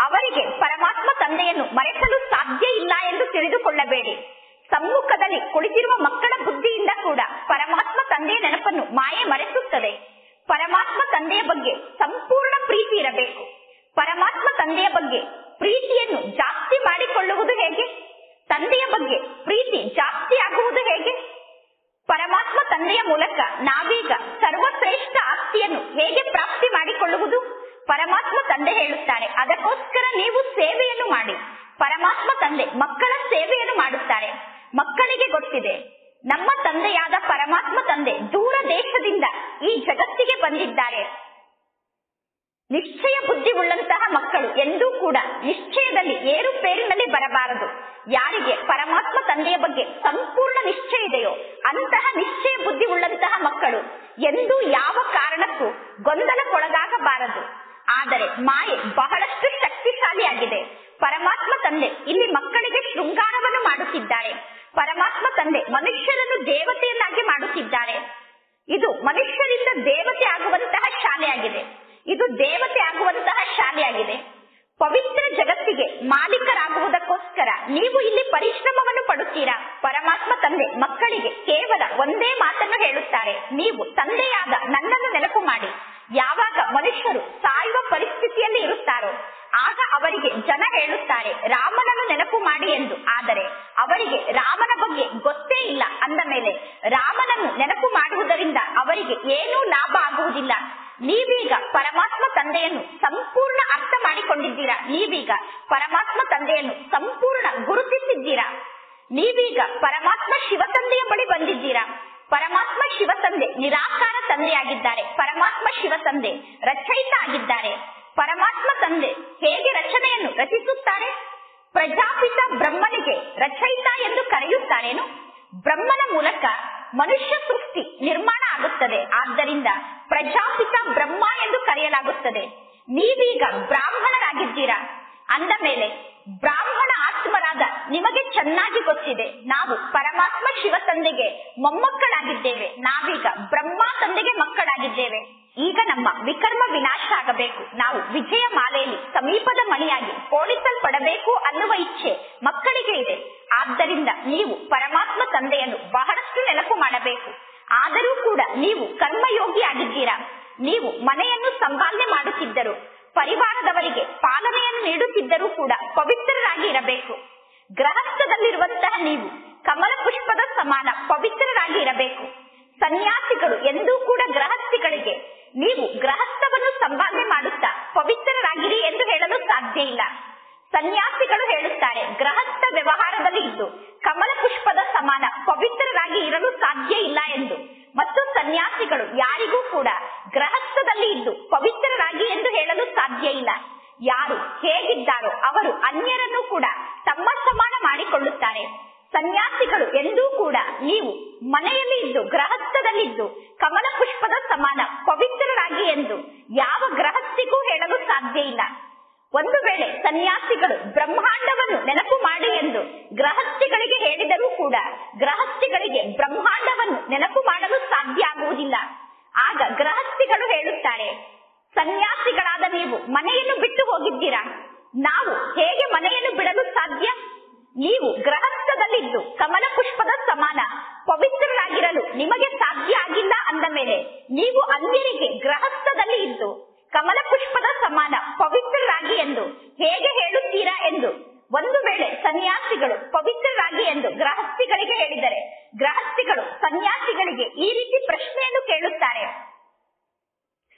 ಅವರಿಗೆ ಪರಮಾತ್ಮ ತಂದೆಯನ್ನು ಮರೆಸಲು ಸಾಧ್ಯ ಇಲ್ಲ ಎಂದು ತಿಳಿದುಕೊಳ್ಳಬೇಡಿ. ಸಮ್ಮುಖದಲ್ಲಿ ಕುಳಿತಿರುವ ಮಕ್ಕಳ ಬುದ್ಧಿಯಿಂದ ಕೂಡ ಪರಮಾತ್ಮ ತಂದೆಯ ನೆನಪನ್ನು ಮಾಯೆ ಮರೆಸುತ್ತದೆ. ಪರಮಾತ್ಮ ತಂದೆಯ ಬಗ್ಗೆ ಸಂಪೂರ್ಣ ಪ್ರೀತಿ ಇರಬೇಕು. ಪರಮಾತ್ಮ ತಂದೆಯ ಬಗ್ಗೆ ಪ್ರೀತಿಯನ್ನು ಜಾಸ್ತಿ ಮಾಡಿಕೊಳ್ಳುವುದು ಹೇಗೆ? ತಂದೆಯ ಬಗ್ಗೆ ಪ್ರೀತಿ ಜಾಸ್ತಿ ಆಗುವುದು ಹೇಗೆ? ಪರಮಾತ್ಮ ತಂದೆಯ ಮೂಲಕ ನಾವೀಗ ತಂದೆ ಹೇಳುತ್ತಾರೆ ಅದಕ್ಕೋಸ್ಕರ ನೀವು ಸೇವೆಯನ್ನು ಮಾಡಿ. ಪರಮಾತ್ಮ ತಂದೆ, ಮಕ್ಕಳ ಸೇವೆಯನ್ನು ಮಾಡುತ್ತಾರೆ. ಮಕ್ಕಳಿಗೆ ಗೊತ್ತಿದೆ, ನಮ್ಮ ತಂದೆಯಾದ ಪರಮಾತ್ಮ ತಂದೆ ದೂರ ದೇಶದಿಂದ ಈ ಜಗತ್ತಿಗೆ ಬಂದಿದ್ದಾರೆ. ನಿಶ್ಚಯ ಬುದ್ಧಿ ಉಳ್ಳಂತಹ ಮಕ್ಕಳು ಎಂದೂ ಕೂಡ ನಿಶ್ಚಯದಲ್ಲಿ ಏರುಪೇರಿನಲ್ಲಿ ಬರಬಾರದು. ಯಾರಿಗೆ ಪರಮಾತ್ಮ ತಂದೆಯ ಬಗ್ಗೆ ಸಂಪೂರ್ಣ ನಿಶ್ಚಯ ಇದೆಯೋ ಅಂತಹ ಪರಮಾತ್ಮ ತಂದೆ ಮಕ್ಕಳಿಗೆ ಕೇವಲ ಒಂದೇ ಮಾತನ್ನು ಹೇಳುತ್ತಾರೆ. ನೀವು ತಂದೆಯಾದ ನನ್ನನ್ನು ನೆನಪು ಮಾಡಿ. ಯಾವಾಗ ಮನುಷ್ಯರು ಸಾಯುವ ಪರಿಸ್ಥಿತಿಯಲ್ಲಿ ಇರುತ್ತಾರೋ, ಆಗ ಅವರಿಗೆ ಜನ ಹೇಳುತ್ತಾರೆ, ರಾಮನನ್ನು ನೆನಪು ಮಾಡಿ ಎಂದು. ಆದರೆ ಅವರಿಗೆ ರಾಮನ ಬಗ್ಗೆ ಗೊತ್ತೇ ಇಲ್ಲ ಅಂದ ಮೇಲೆ ರಾಮನನ್ನು ನೆನಪು ಮಾಡುವುದರಿಂದ ಅವರಿಗೆ ಏನೂ ಲಾಭ ಆಗುವುದಿಲ್ಲ. ನೀವೀಗ ಪರಮಾತ್ಮ ತಂದೆಯನ್ನು ಸಂಪೂರ್ಣ ಅರ್ಥ ಮಾಡಿಕೊಂಡಿದ್ದೀರಾ? ನೀವೀಗ ಪರಮಾತ್ಮ ತಂದೆಯನ್ನು ಸಂಪೂರ್ಣ ಗುರುತಿಸಿದ್ದೀರಾ? ನೀವೀಗ ಪರಮಾತ್ಮ ಶಿವತಂದೆಯ ಬಳಿ ಬಂದಿದ್ದೀರಾ? ಪರಮಾತ್ಮ ಶಿವತಂದೆ ನಿರಾಕಾರ ತಂದೆಯಾಗಿದ್ದಾರೆ. ಪರಮಾತ್ಮ ಶಿವತಂದೆ ರಚಯಿತ ಆಗಿದ್ದಾರೆ. ಪರಮಾತ್ಮ ತಂದೆ ಹೇಗೆ ರಚನೆಯನ್ನು ರಚಿಸುತ್ತಾರೆ? ಪ್ರಜಾಪಿತ ಬ್ರಹ್ಮನಿಗೆ ರಚಯಿತ ಎಂದು ಕರೆಯುತ್ತಾರೇನು? ಬ್ರಹ್ಮನ ಮೂಲಕ ಮನುಷ್ಯ ಸೃಷ್ಟಿ ನಿರ್ಮಾಣ ಆಗುತ್ತದೆ. ಆದ್ದರಿಂದ ಪ್ರಜಾಪಿತ ಬ್ರಹ್ಮ ಎಂದು ಕರೆಯಲಾಗುತ್ತದೆ. ನೀವೀಗ ಬ್ರಾಹ್ಮಣರಾಗಿದ್ದೀರಾ? ಅಂದ ಮೇಲೆ ಚೆನ್ನಾಗಿ ಗೊತ್ತಿದೆ. ನಾವು ಪರಮಾತ್ಮ ಶಿವ ತಂದೆಗೆ ಮೊಮ್ಮಕ್ಕಳಾಗಿದ್ದೇವೆ. ನಾವೀಗ ಬ್ರಹ್ಮ ತಂದೆಗೆ ಮಕ್ಕಳಾಗಿದ್ದೇವೆ. ಈಗ ನಮ್ಮ ವಿಕರ್ಮ ವಿನಾಶ ಆಗಬೇಕು. ನಾವು ವಿಜಯ ಮಾಲೆಯಲ್ಲಿ ಸಮೀಪದ ಮಣಿಯಾಗಿ ಪೋಣಿಸಲ್ಪಡಬೇಕು ಅನ್ನುವ ಇಚ್ಛೆ ಮಕ್ಕಳಿಗೆ ಇದೆ. ಆದ್ದರಿಂದ ನೀವು ಪರಮಾತ್ಮ ತಂದೆಯನ್ನು ಬಹಳಷ್ಟು ನೆನಪು ಮಾಡಬೇಕು ಆದರೂ ಕೂಡ ನೀವು ಕರ್ಮಯೋಗಿ ಆಗಿದ್ದೀರಾ ನೀವು ಮನೆಯನ್ನು ಸಂಪಾದನೆ ಮಾಡುತ್ತಿದ್ದರು ಪರಿವಾರದವರಿಗೆ ಪಾಲನೆಯನ್ನು ನೀಡುತ್ತಿದ್ದರೂ ಕೂಡ ಪವಿತ್ರರಾಗಿ ಇರಬೇಕು ಗ್ರಹಸ್ಥದಲ್ಲಿರುವಂತಹ ನೀವು ಕಮಲ ಪುಷ್ಪದ ಸಮಾನ ಪವಿತ್ರರಾಗಿ ಇರಬೇಕು ಸನ್ಯಾಸಿಗಳು ಎಂದೂ ಕೂಡ ಗೃಹಸ್ಥಿಗಳಿಗೆ ನೀವು ಗೃಹಸ್ಥವನ್ನು ಸಂಪಾದನೆ ಮಾಡುತ್ತಾ ಪವಿತ್ರರಾಗಿರಿ ಎಂದು ಹೇಳಲು ಸಾಧ್ಯ ಇಲ್ಲ ಸನ್ಯಾಸಿಗಳು ಹೇಳುತ್ತಾರೆ ಗೃಹಸ್ಥ ವ್ಯವಹಾರದಲ್ಲಿ ಇದ್ದು ಕಮಲ ಪುಷ್ಪದ ಸಮಾನ ಪವಿತ್ರರಾಗಿ ಇರಲು ಸಾಧ್ಯ ಇಲ್ಲ ಎಂದು ಮತ್ತು ಸನ್ಯಾಸಿಗಳು ಯಾರಿಗೂ ಕೂಡ ಗೃಹಸ್ಥದಲ್ಲಿ ಇದ್ದು ಪವಿತ್ರರಾಗಿ ಎಂದು ಹೇಳಲು ಸಾಧ್ಯ ಇಲ್ಲ ಯಾರು ಹೇಗಿದ್ದಾರೋ ಅವರು ಅನ್ಯರನ್ನು ಕೂಡ ತಮ್ಮ ಸಮಾನ ಮಾಡಿಕೊಳ್ಳುತ್ತಾರೆ ಸನ್ಯಾಸಿಗಳು ಎಂದೂ ಕೂಡ ನೀವು ಮನೆಯಲ್ಲಿ ಇದ್ದು ಗೃಹಸ್ಥದಲ್ಲಿದ್ದು ಕಮಲ ಪುಷ್ಪದ ಸಮಾನ ಪವಿತ್ರರಾಗಿ ಎಂದು ಯಾವ ಗೃಹಸ್ಥಿಗೂ ಹೇಳಲು ಸಾಧ್ಯ ಇಲ್ಲ ಒಂದು ವೇಳೆ ಸನ್ಯಾಸಿಗಳು ಬ್ರಹ್ಮಾಂಡವನ್ನು ನೆನಪು ಮಾಡಿ ಎಂದು ಗೃಹಸ್ಥಿಗಳಿಗೆ ಹೇಳಿದರೂ ಕೂಡ ಗೃಹಸ್ಥಿಗಳಿಗೆ ಬ್ರಹ್ಮಾಂಡವನ್ನು ನೆನಪು ಮಾಡಲು ಸಾಧ್ಯ ಆಗುವುದಿಲ್ಲ ಆಗ ಗೃಹಸ್ಥಿಗಳು ಹೇಳುತ್ತಾರೆ ಸನ್ಯಾಸಿಗಳಾದ ನೀವು ಮನೆಯನ್ನು ಬಿಟ್ಟು ಹೋಗಿದ್ದೀರಾ ನಾವು ಹೇಗೆ ಮನೆಯನ್ನು ಬಿಡಲು ಸಾಧ್ಯ ನೀವು ಗೃಹಸ್ಥದಲ್ಲಿದ್ದು ಕಮಲ ಪುಷ್ಪದ ಸಮಾನ ಪವಿತ್ರರಾಗಿರಲು ನಿಮಗೆ ಸಾಧ್ಯ ಆಗಿಲ್ಲ ಅಂದ ಮೇಲೆ ನೀವು ಅನ್ಯರಿಗೆ ಗೃಹಸ್ಥದಲ್ಲಿ ಇದ್ದು ಕಮಲ ಪುಷ್ಪದ ಸಮಾನ ಪವಿತ್ರರಾಗಿ ಎಂದು ಹೇಗೆ ಹೇಳುತ್ತೀರಾ ಎಂದು ಒಂದು ವೇಳೆ ಸನ್ಯಾಸಿಗಳು ಪವಿತ್ರರಾಗಿ ಎಂದು ಗೃಹಸ್ಥಿಗಳಿಗೆ ಹೇಳಿದರೆ ಗೃಹಸ್ಥಿಗಳು ಸನ್ಯಾಸಿಗಳಿಗೆ ಈ ರೀತಿ ಪ್ರಶ್ನೆಯನ್ನು ಕೇಳುತ್ತಾರೆ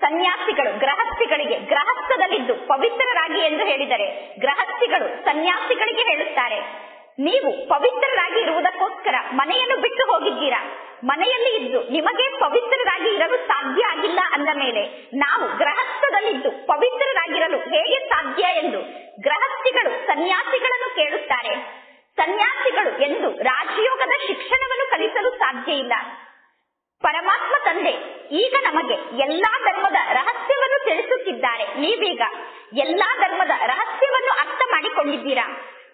ಸನ್ಯಾಸಿಗಳು, ಗೃಹಸ್ಥಿಗಳಿಗೆ, ಗೃಹಸ್ಥದಲ್ಲಿದ್ದು ಪವಿತ್ರರಾಗಿ ಎಂದು ಹೇಳಿದರೆ ಗೃಹಸ್ಥಿಗಳು ಸನ್ಯಾಸಿಗಳಿಗೆ ಹೇಳುತ್ತಾರೆ, ನೀವು ಪವಿತ್ರರಾಗಿ ಇರುವುದಕ್ಕೋಸ್ಕರ ಮನೆಯನ್ನು ಬಿಟ್ಟು ಹೋಗಿದ್ದೀರಾ? ಮನೆಯಲ್ಲಿ ಇದ್ದು ನಿಮಗೆ ಪವಿತ್ರರಾಗಿ ಇರಲು ಸಾಧ್ಯ ಆಗಿಲ್ಲ ಅಂದ ಮೇಲೆ ನಾವು ಗೃಹಸ್ಥದಲ್ಲಿದ್ದು ಪವಿತ್ರರಾಗಿರಲು ಹೇಗೆ ಸಾಧ್ಯ? ಎಂದು ಗೃಹಸ್ಥಿಗಳು ಸನ್ಯಾಸಿಗಳನ್ನು ಕೇಳುತ್ತಾರೆ. ಸನ್ಯಾಸಿಗಳು ಎಂದು ರಾಜಯೋಗದ ಶಿಕ್ಷಣವನ್ನು ಕಲಿಸಲು ಸಾಧ್ಯ ಇಲ್ಲ. ಪರಮಾತ್ಮ ತಂದೆ, ಈಗ ನಮಗೆ ಎಲ್ಲಾ ಧರ್ಮದ ರಹಸ್ಯವನ್ನು ತಿಳಿಸುತ್ತಿದ್ದಾರೆ. ನೀವೀಗ ಎಲ್ಲಾ ಧರ್ಮದ ರಹಸ್ಯವನ್ನು ಅರ್ಥ ಮಾಡಿಕೊಂಡಿದ್ದೀರಾ?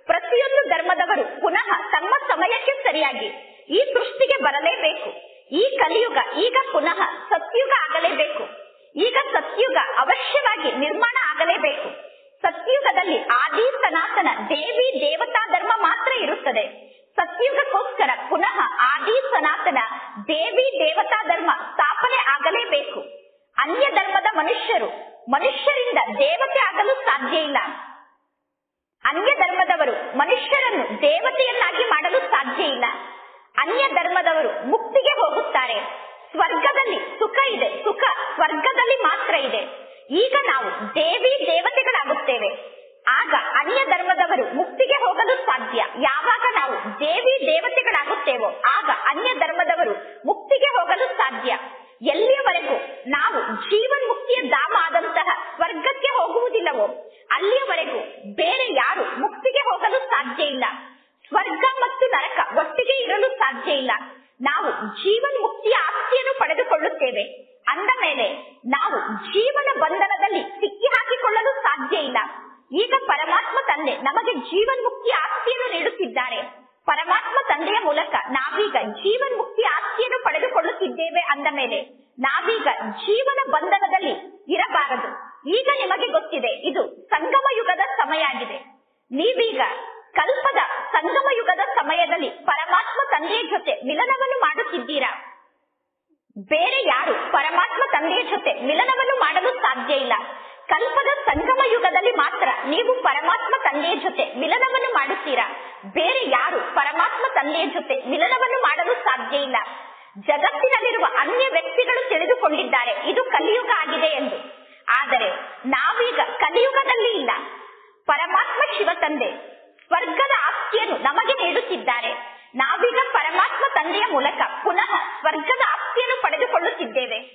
ಪ್ರತಿಯೊಂದು ಧರ್ಮದವರು ಪುನಃ ತಮ್ಮ ಸಮಯಕ್ಕೆ ಸರಿಯಾಗಿ ಈ ಸೃಷ್ಟಿಗೆ ಬರಲೇಬೇಕು. ಈ ಕಲಿಯುಗ ಈಗ ಪುನಃ ಸತ್ಯುಗ ಆಗಲೇಬೇಕು. ಈಗ ಸತ್ಯುಗ ಅವಶ್ಯವಾಗಿ ನಿರ್ಮಾಣ ಆಗಲೇಬೇಕು. ಸತ್ಯುಗದಲ್ಲಿ ಆದಿ ಸನಾತನ ದೇವಿ ದೇವತಾ ಧರ್ಮ ಇರುತ್ತದೆ. ಸತ್ಯುಗಕ್ಕೋಸ್ಕರ ಪುನಃ ಆದಿ ಸನಾತನ ದೇವಿ ದೇವತಾ ಧರ್ಮ ಸ್ಥಾಪನೆ ಆಗಲೇಬೇಕು. ಅನ್ಯ ಧರ್ಮದ ಮನುಷ್ಯರು, ಮನುಷ್ಯರಿಂದ ದೇವತೆ ಆಗಲು ಸಾಧ್ಯ ಇಲ್ಲ. ಅನ್ಯ ಧರ್ಮದವರು ಮನುಷ್ಯರನ್ನು ದೇವತೆಯನ್ನಾಗಿ ಮಾಡಲು ಸಾಧ್ಯ ಇಲ್ಲ. ಅನ್ಯ ಧರ್ಮದವರು ಮುಕ್ತಿಗೆ ಹೋಗುತ್ತಾರೆ. ಸ್ವರ್ಗದಲ್ಲಿ ಸುಖ ಇದೆ. ಸುಖ ಸ್ವರ್ಗದಲ್ಲಿ ಮಾತ್ರ ಇದೆ. ಈಗ ನಾವು ದೇವಿ ದೇವತೆಗಳಾಗುತ್ತೇವೆ. ಆಗ ಅನ್ಯ ಧರ್ಮದವರು ಮುಕ್ತಿಗೆ ಹೋಗಲು ಸಾಧ್ಯ. ಯಾವಾಗ ನಾವು ದೇವಿ ದೇವತೆಗಳಾಗುತ್ತೇವೋ, ಆಗ ಅನ್ಯ ಧರ್ಮದವರು ಮುಕ್ತಿಗೆ ಹೋಗಲು ಸಾಧ್ಯ. ಎಲ್ಲಿಯವರೆಗೂ ನಾವು ಜೀವನ್ ಮುಕ್ತಿಯ ಧಾಮ ಆದಂತಹ ಸ್ವರ್ಗಕ್ಕೆ ಹೋಗುವುದಿಲ್ಲವೋ, ಅಲ್ಲಿಯವರೆಗೂ ಬೇರೆ ಯಾರು ಮುಕ್ತಿಗೆ ಹೋಗಲು ಸಾಧ್ಯ ಇಲ್ಲ. ಸ್ವರ್ಗ ಮತ್ತು ನರಕ ಒಟ್ಟಿಗೆ ಇರಲು ಸಾಧ್ಯ ಇಲ್ಲ. ನಾವು ಜೀವನ್ ಮುಕ್ತಿಯ ಆಸ್ತಿಯನ್ನು ಪಡೆದುಕೊಳ್ಳುತ್ತೇವೆ. ಅಂದ ಮೇಲೆ ನಾವು ಜೀವನ ಬಂಧನದಲ್ಲಿ ಸಿಕ್ಕಿ ಹಾಕಿಕೊಳ್ಳಲು ಸಾಧ್ಯ ಇಲ್ಲ. ಈಗ ಪರಮಾತ್ಮ ತಂದೆ ನಮಗೆ ಜೀವನ್ಮುಕ್ತಿ ಆಸ್ತಿಯನ್ನು ನೀಡುತ್ತಿದ್ದಾರೆ. ಪರಮಾತ್ಮ ತಂದೆಯ ಮೂಲಕ ನಾವೀಗ ಜೀವನ್ಮುಕ್ತಿ ಆಸ್ತಿಯನ್ನು ಪಡೆದುಕೊಳ್ಳುತ್ತಿದ್ದೇವೆ ಅಂದ ಮೇಲೆ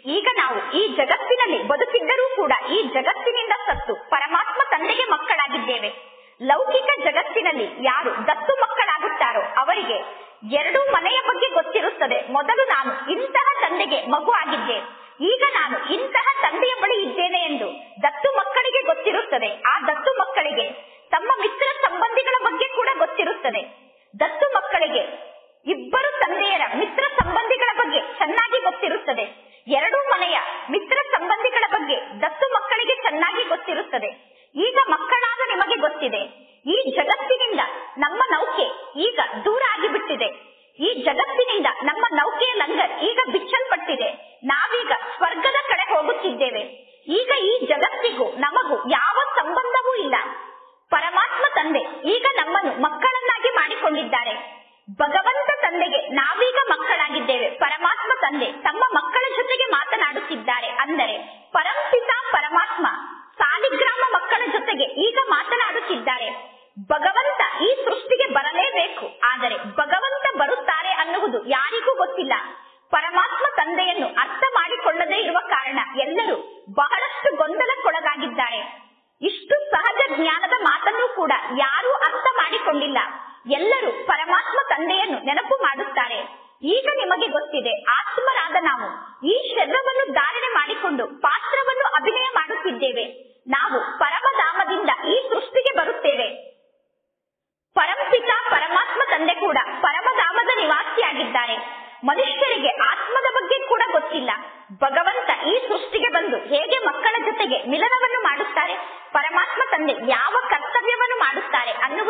ಈಗ ನಾವು ಈ ಜಗತ್ತಿನಲ್ಲಿ ಬದುಕಿದ್ದರೂ ಕೂಡ ಈ ಜಗತ್ತಿನಿಂದ ತಂದೆಗೆ ನಾವೀಗ ಮಕ್ಕಳಾಗಿದ್ದೇವೆ. ಪರಮಾತ್ಮ ತಂದೆ ತಮ್ಮ ಮಕ್ಕಳ ಜೊತೆಗೆ ಮಾತನಾಡುತ್ತಿದ್ದಾರೆ. ಅಂದರೆ ಪರಂ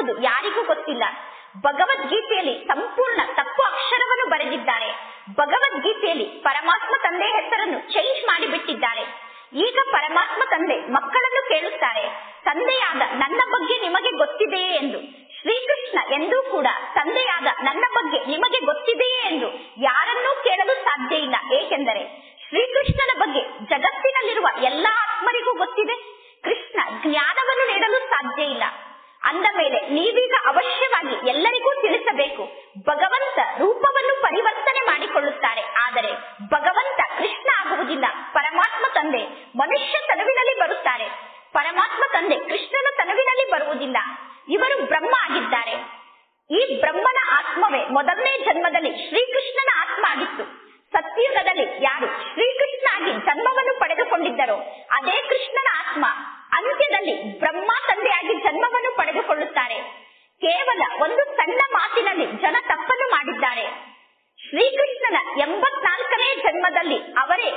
ಎಂಬುದು ಯಾರಿಗೂ ಗೊತ್ತಿಲ್ಲ. ಭಗವದ್ಗೀತೆಯಲ್ಲಿ ಸಂಪೂರ್ಣ ತಪ್ಪು ಅಕ್ಷರವನ್ನು ಬರೆದಿದ್ದಾರೆ. ಭಗವದ್ಗೀತೆಯಲ್ಲಿ ಪರಮಾತ್ಮ ತಂದೆ ಹೆಸರನ್ನು ಚೇಂಜ್ ಮಾಡಿಬಿಟ್ಟಿದ್ದಾರೆ. ಅದೇ ಕೃಷ್ಣನ ಆತ್ಮ. ಅಂತ್ಯದಲ್ಲಿ ಬ್ರಹ್ಮ ತಂದೆಯಾಗಿ ಜನ್ಮವನ್ನು ಪಡೆದುಕೊಳ್ಳುತ್ತಾರೆ. ಕೇವಲ ಒಂದು ಸಣ್ಣ ಮಾತಿನಲ್ಲಿ ಜನ ತಪ್ಪನ್ನು ಮಾಡಿದ್ದಾರೆ. ಶ್ರೀಕೃಷ್ಣನ ಎಂಬತ್ನಾಲ್ಕನೇ ಜನ್ಮದಲ್ಲಿ ಅವರೇ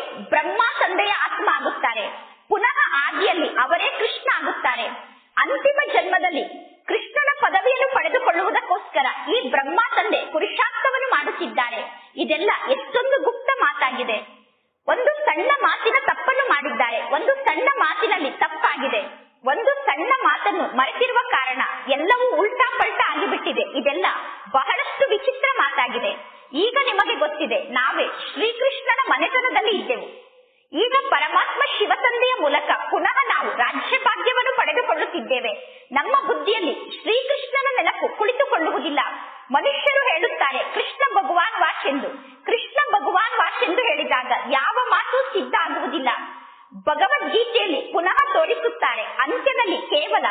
ಪುನಃ ತೋರಿಸುತ್ತಾರೆ ಅಂತ್ಯದಲ್ಲಿ ಕೇವಲ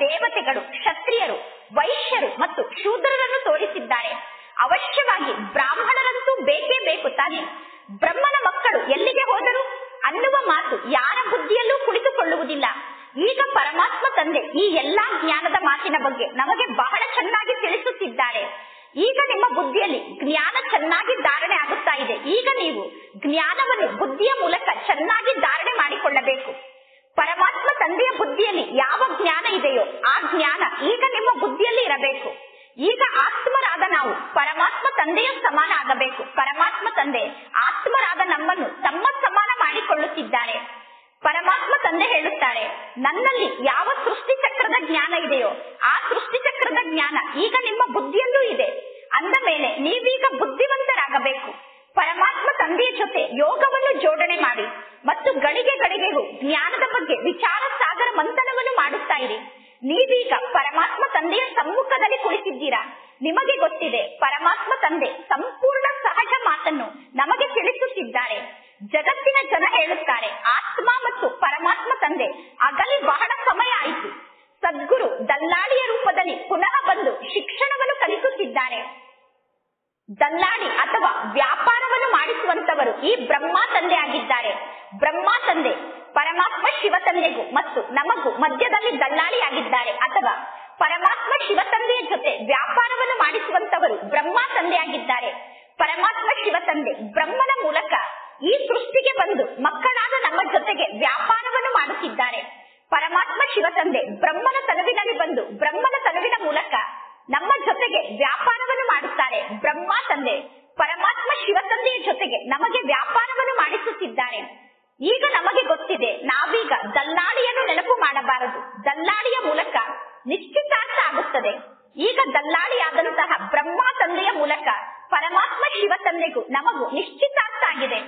ದೇವತೆಗಳು ಕ್ಷತ್ರಿಯರು ವೈಶ್ಯರು ಮತ್ತು ಶೂದ್ರರನ್ನು ತೋರಿಸಿದ್ದಾರೆ ಅವಶ್ಯವಾಗಿ ಬ್ರಾಹ್ಮಣರಂತೂ ಬೇಕೇ ಬೇಕು ತಾನೆ. ಬ್ರಹ್ಮನ ತಂದೆಯ ಜೊತೆ ಯೋಗವನ್ನು ಜೋಡಣೆ ಮಾಡಿ ಮತ್ತು ಗಳಿಗೆ ಗಳಿಗೆಗೂ ಜ್ಞಾನದ ಬಗ್ಗೆ ವಿಚಾರ ಸಾಗರ ಮಂಥನವನ್ನು ಮಾಡುತ್ತಾ ಇರಿ. ನೀವೀಗ ಪರಮಾತ್ಮ ತಂದೆಯ ಸಮ್ಮುಖದಲ್ಲಿ ಕುಳಿತಿದ್ದೀರಾ? ನಿಮಗೆ ಗೊತ್ತಿದೆ, ಪರಮಾತ್ಮ ತಂದೆ ಸಂಪೂರ್ಣ ಸಹಜ ಮಾತನ್ನು ನಮಗೆ ತಿಳಿಸುತ್ತಿದ್ದಾರೆ. ಜಗತ್ತಿನ ಜನ ಹೇಳುತ್ತಾರೆ, ಆತ್ಮ ಮತ್ತು ಪರಮಾತ್ಮ ತಂದೆ, ಅಗಲಿ ಬಹಳ ಸಮಯ ಆಯಿತು. ಸದ್ಗುರು ದಲ್ಲಾಳಿಯ ರೂಪದಲ್ಲಿ ಪುನಃ ಬಂದು ಶಿಕ್ಷಣವನ್ನು ಕಲಿಸುತ್ತಿದ್ದಾರೆ. ದಲ್ಲಾಳಿ ಅಥವಾ ವ್ಯಾಪಾರವನ್ನು ಮಾಡಿಸುವಂತವರು ಈ ಬ್ರಹ್ಮ ತಂದೆ ಆಗಿದ್ದಾರೆ. ಬ್ರಹ್ಮ ತಂದೆ ಪರಮಾತ್ಮ ಶಿವ ತಂದೆಗೂ ಮತ್ತು ನಮಗೂ ಮಧ್ಯದಲ್ಲಿ ದಲ್ಲಾಳಿ ಆಗಿದ್ದಾರೆ ಅಥವಾ ಪರಮಾತ್ಮ ಶಿವ ತಂದೆಯ ಜೊತೆ ವ್ಯಾಪಾರವನ್ನು ಮಾಡಿಸುವಂತವರು ಬ್ರಹ್ಮ ತಂದೆ ಆಗಿದ್ದಾರೆ. ಪರಮಾತ್ಮ ಶಿವ ತಂದೆ ಬ್ರಹ್ಮನ ಮೂಲಕ ಈ ಸೃಷ್ಟಿಗೆ ಬಂದು ಮಕ್ಕಳಾದ ನಮ್ಮ ಜೊತೆಗೆ ವ್ಯಾಪಾರವನ್ನು ಮಾಡುತ್ತಿದ್ದಾರೆ. ಪರಮಾತ್ಮ ಶಿವ ತಂದೆ ಬ್ರಹ್ಮನ ತನುವಿನಲ್ಲಿ ಬಂದು ಬ್ರಹ್ಮನ ತನುವಿನ ಮೂಲಕ ನಮ್ಮ ಜೊತೆಗೆ ವ್ಯಾಪಾರವನ್ನು ಮಾಡುತ್ತಾರೆ ಬ್ರಹ್ಮ ತಂದೆ ಪರಮಾತ್ಮ ಶಿವ ತಂದೆಯ ಜೊತೆಗೆ ನಮಗೆ ವ್ಯಾಪಾರವನ್ನು ಮಾಡಿಸುತ್ತಿದ್ದಾರೆ ಈಗ ನಮಗೆ ಗೊತ್ತಿದೆ, ನಾವೀಗ ದಲ್ಲಾಳಿಯನ್ನು ನೆನಪು ಮಾಡಬಾರದು. ದಲ್ಲಾಳಿಯ ಮೂಲಕ ನಿಶ್ಚಿತಾರ್ಥ ಆಗುತ್ತದೆ. ಈಗ ದಲ್ಲಾಳಿಯಾದಂತಹ ಬ್ರಹ್ಮ ತಂದೆಯ ಮೂಲಕ ಪರಮಾತ್ಮ ಶಿವ ತಂದೆಗೂ ನಮಗೂ ನಿಶ್ಚಿತಾರ್ಥ ಆಗಿದೆ.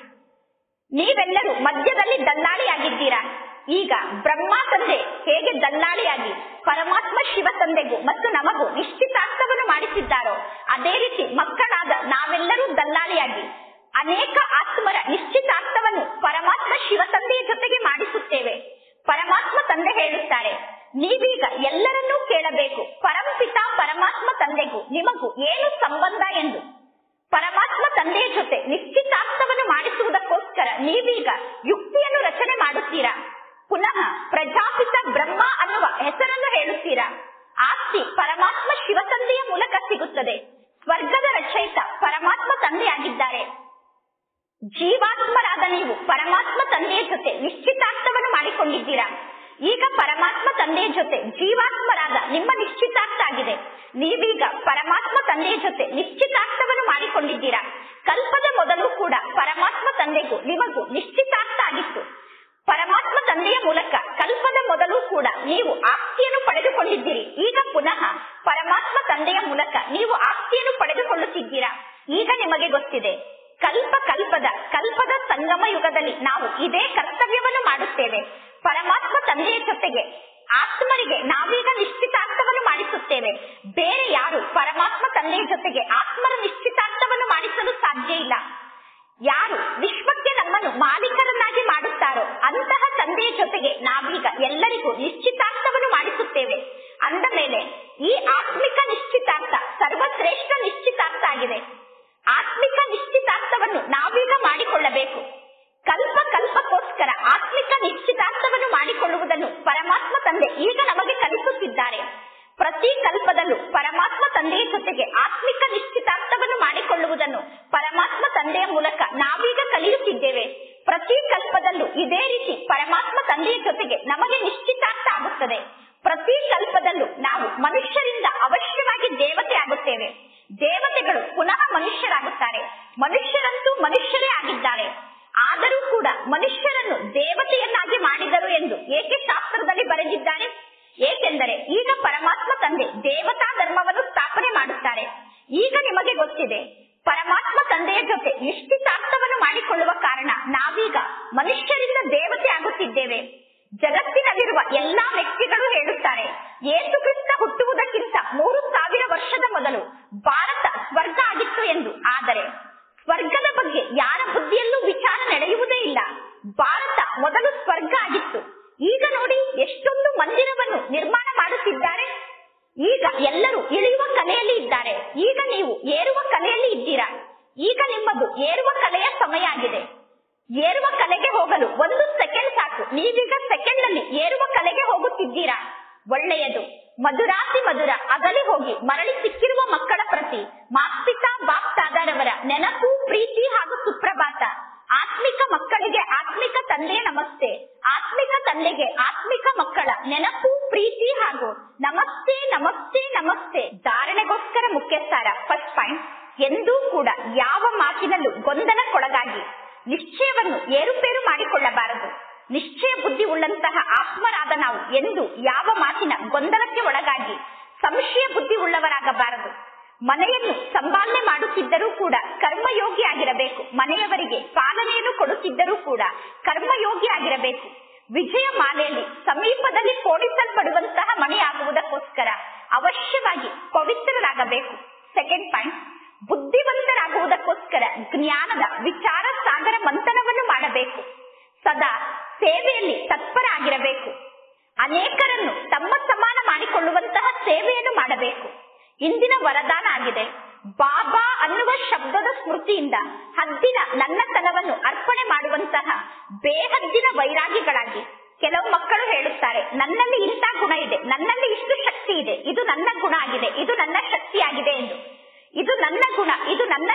ನೀವೆಲ್ಲರೂ ಮಧ್ಯದಲ್ಲಿ ದಲ್ಲಾಳಿಯಾಗಿದ್ದೀರಾ? ಈಗ ಬ್ರಹ್ಮ ತಂದೆ ಹೇಗೆ ದಲ್ಲಾಳಿಯಾಗಿ ಪರಮಾತ್ಮ ಶಿವ ತಂದೆಗೂ ಮತ್ತು ನಮಗೂ ನಿಶ್ಚಿತಾರ್ಥವನ್ನು ಮಾಡಿಸಿದ್ದಾರೋ, ಅದೇ ರೀತಿ ಮಕ್ಕಳಾದ ನಾವೆಲ್ಲರೂ ದಲ್ಲಾಳಿಯಾಗಿ ಅನೇಕ ಆತ್ಮರ ನಿಶ್ಚಿತಾರ್ಥವನ್ನು ಪರಮಾತ್ಮ ಶಿವ ತಂದೆಯ ಜೊತೆಗೆ ಮಾಡಿಸುತ್ತೇವೆ. ಪರಮಾತ್ಮ ತಂದೆ ಹೇಳುತ್ತಾರೆ, ನೀವೀಗ ಎಲ್ಲರನ್ನೂ ಕೇಳಬೇಕು. ಪರಮಪಿತಾ ಪರಮಾತ್ಮ ತಂದೆಗೂ ನಿಮಗೂ ಏನು ಸಂಬಂಧ ಎಂದು? ಪರಮಾತ್ಮ ತಂದೆಯ ಜೊತೆ ನಿಶ್ಚಿತಾರ್ಥವನ್ನು ಮಾಡಿಸುವುದಕ್ಕೋಸ್ಕರ ನೀವೀಗ ಯುಕ್ತಿಯನ್ನು ರಚನೆ ಮಾಡುತ್ತೀರಾ? ಪುನಃ ಪ್ರಜಾಪಿತ ಬ್ರಹ್ಮ ಅನ್ನುವ ಜೊತೆಗೆ ನಾವೀಗ ಎಲ್ಲರಿಗೂ ನಿಶ್ಚಿತಾರ್ಥವನ್ನು ಎಷ್ಟು ನಮಸ್ತೆ ನಮಸ್ತೆ. ಧಾರಣೆಗೋಸ್ಕರ ಮುಖ್ಯಸ್ಥಾರ. ಫಸ್ಟ್ ಪಾಯಿಂಟ್ ಎಂದೂ ಕೂಡ ಯಾವ ಮಾತಿನಲ್ಲೂ ಗೊಂದಲಕ್ಕೊಳಗಾಗಿ ನಿಶ್ಚಯವನ್ನು ಏರುಪೇರು ಮಾಡಿಕೊಳ್ಳಬಾರದು. ನಿಶ್ಚಯ ಬುದ್ಧಿ ಉಳ್ಳಂತಹ ಆತ್ಮರಾದ ನಾವು ಎಂದು ಯಾವ ಮಾತಿನ ಗೊಂದಲಕ್ಕೆ ಒಳಗಾಗಿ ಸಂಶಯ ಬುದ್ಧಿ ಉಳ್ಳವರಾಗಬಾರದು. ಮನೆಯನ್ನು ಸಂಪಾಲನೆ ಮಾಡುತ್ತಿದ್ದರೂ ಕೂಡ ಕರ್ಮಯೋಗಿ ಆಗಿರಬೇಕು. ಮನೆಯವರಿಗೆ ಪಾಲನೆಯನ್ನು ಕೊಡುತ್ತಿದ್ದರೂ ಕೂಡ ಕರ್ಮಯೋಗಿ ಆಗಿರಬೇಕು. ವಿಜಯ ಮಾಲೆಯಲ್ಲಿ ಸಮೀಪದಲ್ಲಿ ಕೋಡಿಸಲ್ಪಡುವಂತಹ ಮನೆಯಾಗುವುದಕ್ಕೋಸ್ಕರ ಅವಶ್ಯವಾಗಿ ಪವಿತ್ರರಾಗಬೇಕು. ಸೆಕೆಂಡ್ ಪಾಯಿಂಟ್ ಬುದ್ಧಿವಂತರಾಗುವುದಕ್ಕೋಸ್ಕರ ಜ್ಞಾನದ, ವಿಚಾರ ಸಾಗರ ಮಂಥನವನ್ನು ಮಾಡಬೇಕು. ಸದಾ ಸೇವೆಯಲ್ಲಿ ತತ್ಪರಾಗಿರಬೇಕು. ಅನೇಕರನ್ನು ತಮ್ಮ ಸಮಾನ ಮಾಡಿಕೊಳ್ಳುವಂತಹ ಸೇವೆಯನ್ನು ಮಾಡಬೇಕು. ಇಂದಿನ ವರದಾನ ಆಗಿದೆ. ಬಾಬಾ ಅನ್ನುವ ಶಬ್ದದ ಸ್ಮೃತಿಯಿಂದ ಹದ್ದಿನ ನನ್ನತನವನ್ನು ಅರ್ಪಣೆ ಮಾಡುವಂತಹ ಬೇಹದ್ದಿನ ವೈರಾಗಿಗಳಾಗಿ ಕೆಲವು ಮಕ್ಕಳು ಹೇಳುತ್ತಾರೆ, ನನ್ನಲ್ಲಿ ಇಂಥ ಗುಣ ಇದೆ, ನನ್ನಲ್ಲಿ ಇಷ್ಟು ಇದೆ. ಇದು ನನ್ನ ಗುಣ ಆಗಿದೆ. ಇದು ನನ್ನ ಶಕ್ತಿಯಾಗಿದೆ ಎಂದು. ಇದು ನನ್ನ ಗುಣ. ಇದು ನನ್ನ